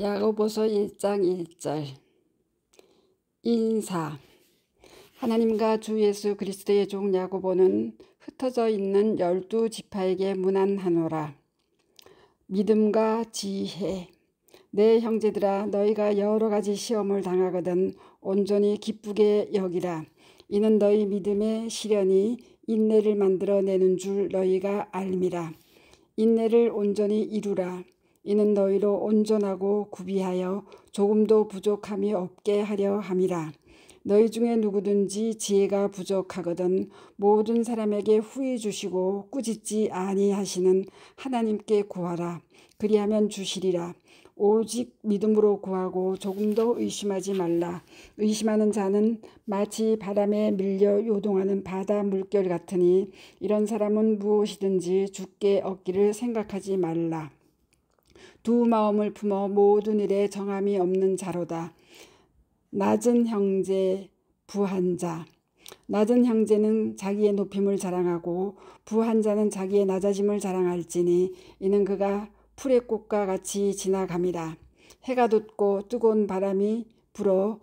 야고보서 1장 1절 인사 하나님과 주 예수 그리스도의 종 야고보는 흩어져 있는 열두 지파에게 문안하노라. 믿음과 지혜 내 형제들아 너희가 여러 가지 시험을 당하거든 온전히 기쁘게 여기라. 이는 너희 믿음의 시련이 인내를 만들어내는 줄 너희가 알미라. 인내를 온전히 이루라. 이는 너희로 온전하고 구비하여 조금도 부족함이 없게 하려 함이라. 너희 중에 누구든지 지혜가 부족하거든 모든 사람에게 후히 주시고 꾸짖지 아니하시는 하나님께 구하라. 그리하면 주시리라. 오직 믿음으로 구하고 조금도 의심하지 말라. 의심하는 자는 마치 바람에 밀려 요동하는 바다 물결 같으니 이런 사람은 무엇이든지 죽게 얻기를 생각하지 말라. 두 마음을 품어 모든 일에 정함이 없는 자로다. 낮은 형제 부한 자 낮은 형제는 자기의 높임을 자랑하고 부한 자는 자기의 낮아짐을 자랑할지니 이는 그가 풀의 꽃과 같이 지나갑니다. 해가 돋고 뜨거운 바람이 불어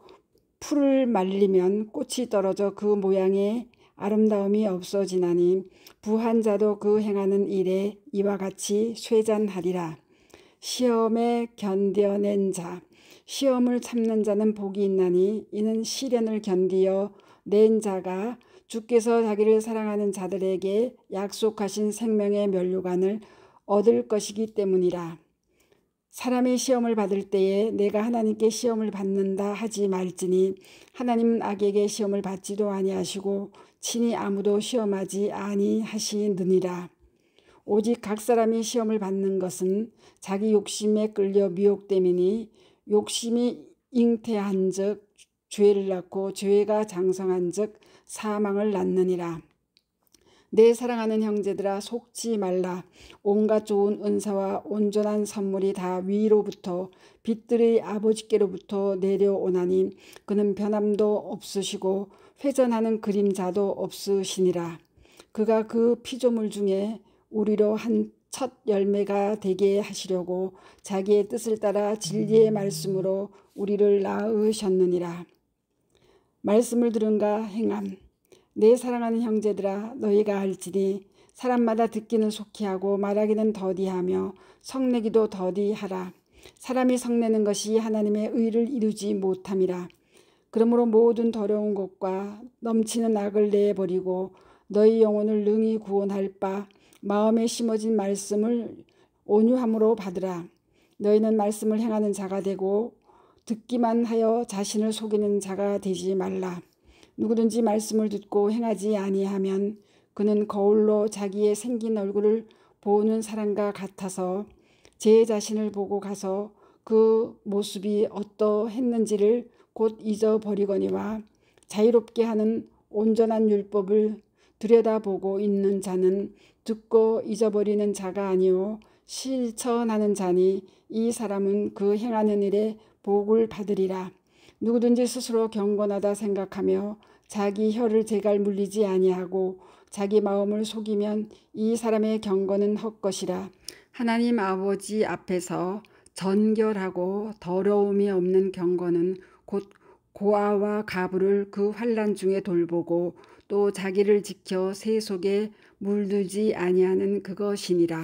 풀을 말리면 꽃이 떨어져 그 모양의 아름다움이 없어지나니 부한 자도 그 행하는 일에 이와 같이 쇠잔하리라. 시험에 견뎌낸 자 시험을 참는 자는 복이 있나니 이는 시련을 견디어 낸 자가 주께서 자기를 사랑하는 자들에게 약속하신 생명의 면류관을 얻을 것이기 때문이라. 사람이 시험을 받을 때에 내가 하나님께 시험을 받는다 하지 말지니 하나님은 악에게 시험을 받지도 아니하시고 친히 아무도 시험하지 아니하시느니라. 오직 각 사람이 시험을 받는 것은 자기 욕심에 끌려 미혹됨이니 욕심이 잉태한 즉 죄를 낳고 죄가 장성한 즉 사망을 낳느니라. 내 사랑하는 형제들아 속지 말라. 온갖 좋은 은사와 온전한 선물이 다 위로부터 빛들의 아버지께로부터 내려오나니 그는 변함도 없으시고 회전하는 그림자도 없으시니라. 그가 그 피조물 중에 우리로 한 첫 열매가 되게 하시려고 자기의 뜻을 따라 진리의 말씀으로 우리를 낳으셨느니라. 말씀을 들은가 행함. 내 사랑하는 형제들아 너희가 알지니 사람마다 듣기는 속히 하고 말하기는 더디하며 성내기도 더디하라. 사람이 성내는 것이 하나님의 의를 이루지 못함이라. 그러므로 모든 더러운 것과 넘치는 악을 내버리고 너희 영혼을 능히 구원할 바 마음에 심어진 말씀을 온유함으로 받으라. 너희는 말씀을 행하는 자가 되고 듣기만 하여 자신을 속이는 자가 되지 말라. 누구든지 말씀을 듣고 행하지 아니하면 그는 거울로 자기의 생긴 얼굴을 보는 사람과 같아서 제 자신을 보고 가서 그 모습이 어떠했는지를 곧 잊어버리거니와 자유롭게 하는 온전한 율법을 들여다보고 있는 자는 듣고 잊어버리는 자가 아니요 실천하는 자니 이 사람은 그 행하는 일에 복을 받으리라. 누구든지 스스로 경건하다 생각하며 자기 혀를 제갈 물리지 아니하고 자기 마음을 속이면 이 사람의 경건은 헛것이라. 하나님 아버지 앞에서 전결하고 더러움이 없는 경건은 곧 고아와 가부를 그 환란 중에 돌보고 또 자기를 지켜 새 속에 물들지 아니하는 그것이니라.